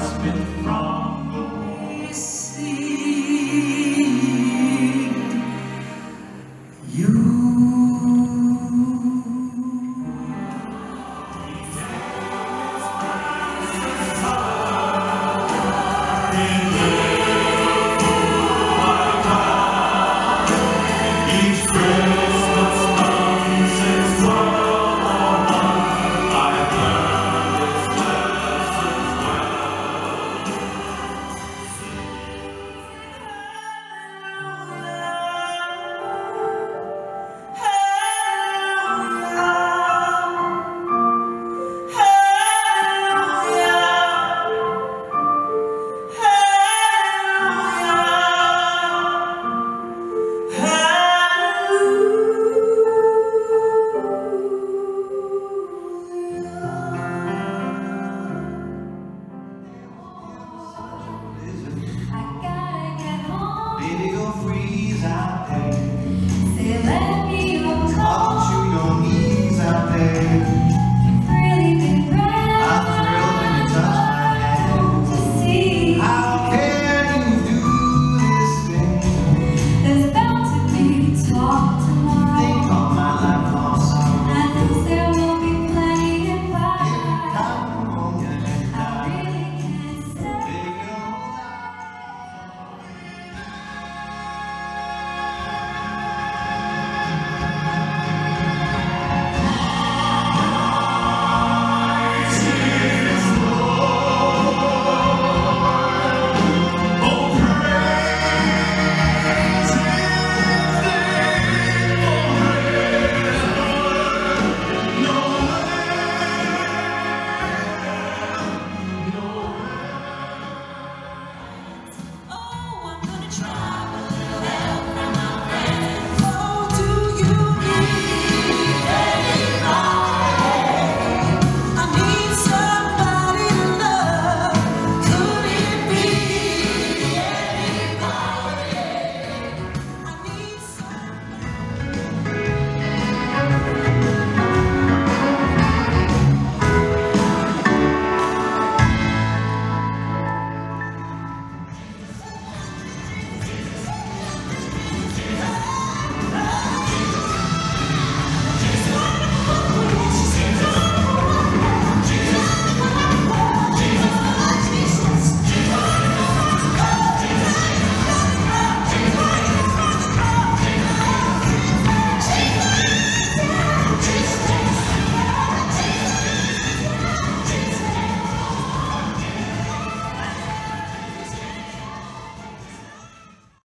has been